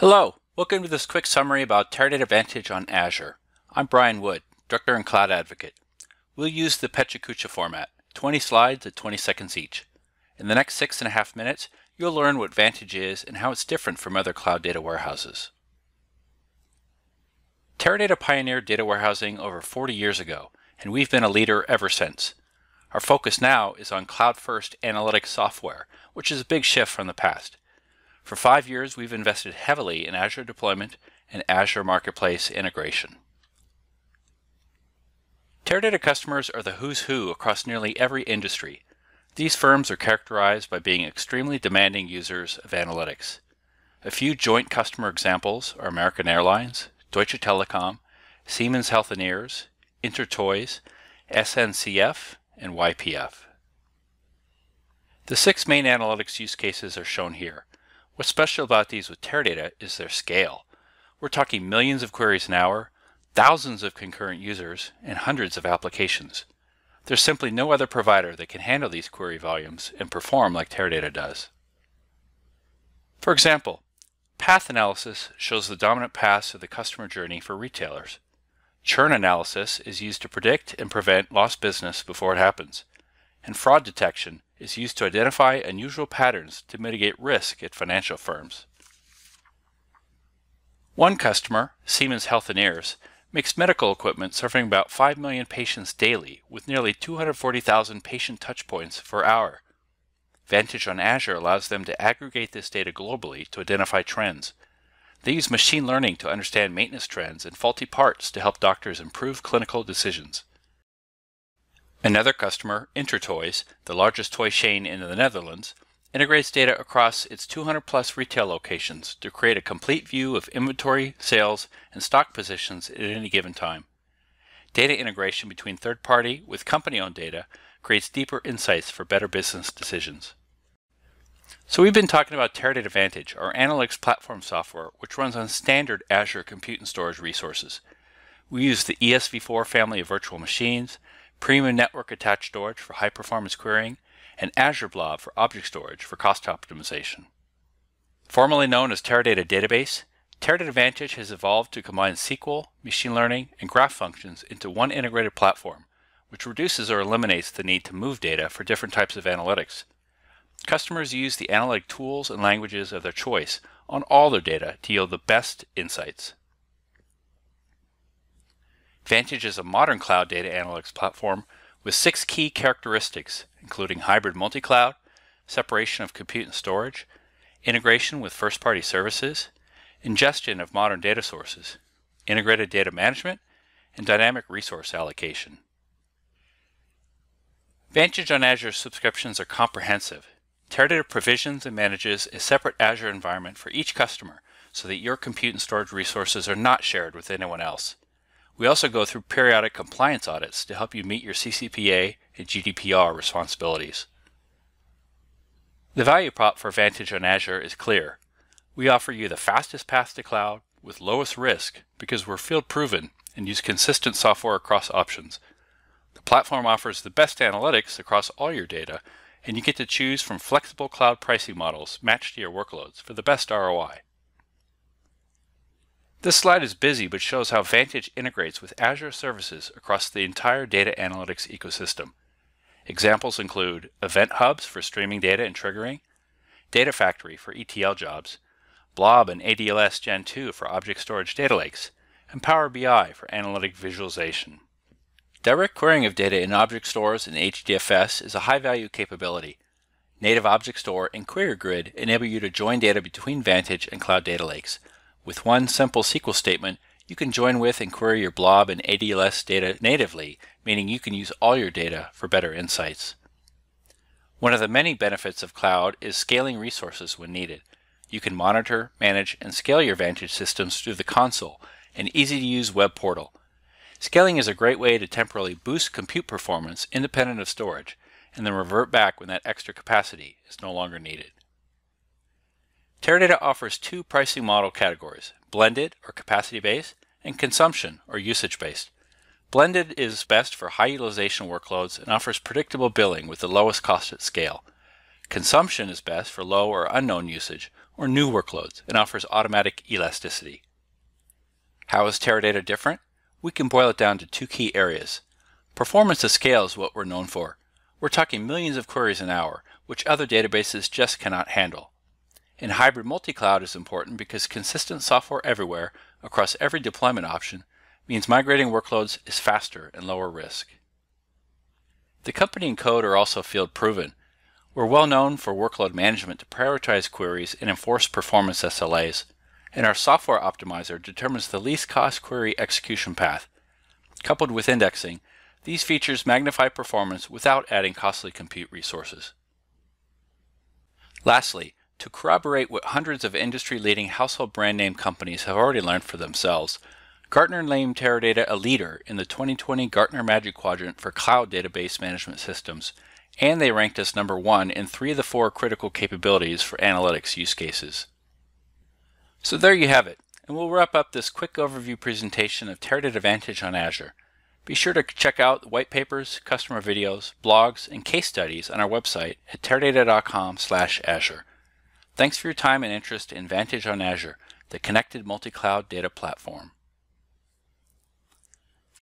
Hello, welcome to this quick summary about Teradata Vantage on Azure. I'm Brian Wood, Director and Cloud Advocate. We'll use the PechaKucha format, 20 slides at 20 seconds each. In the next six and a half minutes, you'll learn what Vantage is and how it's different from other cloud data warehouses. Teradata pioneered data warehousing over 40 years ago, and we've been a leader ever since. Our focus now is on cloud-first analytics software, which is a big shift from the past. For five years, we've invested heavily in Azure deployment and Azure Marketplace integration. Teradata customers are the who's who across nearly every industry. These firms are characterized by being extremely demanding users of analytics. A few joint customer examples are American Airlines, Deutsche Telekom, Siemens Healthineers, Intertoys, SNCF, and YPF. The six main analytics use cases are shown here. What's special about these with Teradata is their scale. We're talking millions of queries an hour, thousands of concurrent users, and hundreds of applications. There's simply no other provider that can handle these query volumes and perform like Teradata does. For example, path analysis shows the dominant paths of the customer journey for retailers. Churn analysis is used to predict and prevent lost business before it happens. And fraud detection is used to identify unusual patterns to mitigate risk at financial firms. One customer, Siemens Healthineers, makes medical equipment serving about 5 million patients daily with nearly 240,000 patient touchpoints per hour. Vantage on Azure allows them to aggregate this data globally to identify trends. They use machine learning to understand maintenance trends and faulty parts to help doctors improve clinical decisions. Another customer, Intertoys, the largest toy chain in the Netherlands, integrates data across its 200 plus retail locations to create a complete view of inventory, sales, and stock positions at any given time. Data integration between third party with company owned data creates deeper insights for better business decisions. So we've been talking about Teradata Vantage, our analytics platform software, which runs on standard Azure compute and storage resources. We use the ESV4 family of virtual machines, Premium Network Attached Storage for high performance querying, and Azure Blob for object storage for cost optimization. Formerly known as Teradata Database, Teradata Vantage has evolved to combine SQL, machine learning, and graph functions into one integrated platform, which reduces or eliminates the need to move data for different types of analytics. Customers use the analytic tools and languages of their choice on all their data to yield the best insights. Vantage is a modern cloud data analytics platform with six key characteristics, including hybrid multi-cloud, separation of compute and storage, integration with first-party services, ingestion of modern data sources, integrated data management, and dynamic resource allocation. Vantage on Azure subscriptions are comprehensive. Teradata provisions and manages a separate Azure environment for each customer so that your compute and storage resources are not shared with anyone else. We also go through periodic compliance audits to help you meet your CCPA and GDPR responsibilities. The value prop for Vantage on Azure is clear. We offer you the fastest path to cloud with lowest risk because we're field proven and use consistent software across options. The platform offers the best analytics across all your data, and you get to choose from flexible cloud pricing models matched to your workloads for the best ROI. This slide is busy but shows how Vantage integrates with Azure services across the entire data analytics ecosystem. Examples include Event Hubs for streaming data and triggering, Data Factory for ETL jobs, Blob and ADLS Gen 2 for object storage data lakes, and Power BI for analytic visualization. Direct querying of data in object stores and HDFS is a high-value capability. Native Object Store and Query Grid enable you to join data between Vantage and Cloud Data Lakes, with one simple SQL statement, you can join with and query your blob and ADLS data natively, meaning you can use all your data for better insights. One of the many benefits of cloud is scaling resources when needed. You can monitor, manage, and scale your Vantage systems through the console, an easy-to-use web portal. Scaling is a great way to temporarily boost compute performance independent of storage, and then revert back when that extra capacity is no longer needed. Teradata offers two pricing model categories, blended or capacity-based and consumption or usage-based. Blended is best for high utilization workloads and offers predictable billing with the lowest cost at scale. Consumption is best for low or unknown usage or new workloads and offers automatic elasticity. How is Teradata different? We can boil it down to two key areas. Performance to scale is what we're known for. We're talking millions of queries an hour, which other databases just cannot handle. And hybrid multi-cloud is important because consistent software everywhere across every deployment option means migrating workloads is faster and lower risk. The company and code are also field proven. We're well known for workload management to prioritize queries and enforce performance SLAs, and our software optimizer determines the least cost query execution path. Coupled with indexing, these features magnify performance without adding costly compute resources. Lastly, to corroborate what hundreds of industry-leading household brand name companies have already learned for themselves, Gartner named Teradata a leader in the 2020 Gartner Magic Quadrant for Cloud Database Management Systems, and they ranked us number one in three of the four critical capabilities for analytics use cases. So there you have it, and we'll wrap up this quick overview presentation of Teradata Vantage on Azure. Be sure to check out white papers, customer videos, blogs, and case studies on our website at teradata.com/azure. Thanks for your time and interest in Vantage on Azure, the connected multi-cloud data platform.